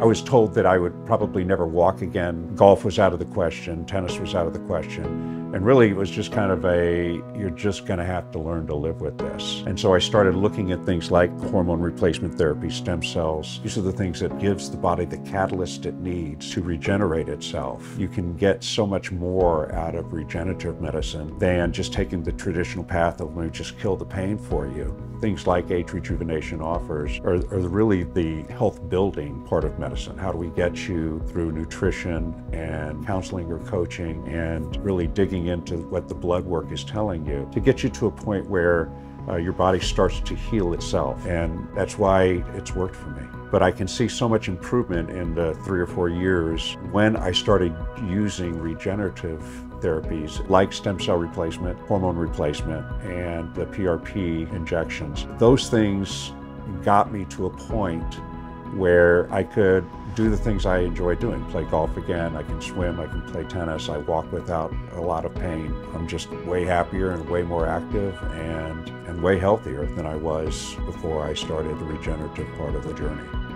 I was told that I would probably never walk again. Golf was out of the question, tennis was out of the question. And really, it was just kind of a, you're just going to have to learn to live with this. And so I started looking at things like hormone replacement therapy, stem cells. These are the things that gives the body the catalyst it needs to regenerate itself. You can get so much more out of regenerative medicine than just taking the traditional path of let me just kill the pain for you. Things like age rejuvenation offers are, are really the health building part of medicine. How do we get you through nutrition and counseling or coaching and really digging into what the blood work is telling you to get you to a point where uh, your body starts to heal itself. And that's why it's worked for me. But I can see so much improvement in the three or four years when I started using regenerative therapies like stem cell replacement, hormone replacement, and the PRP injections. Those things got me to a point where I could do the things I enjoy doing. Play golf again, I can swim, I can play tennis, I walk without a lot of pain. I'm just way happier and way more active and, and way healthier than I was before I started the regenerative part of the journey.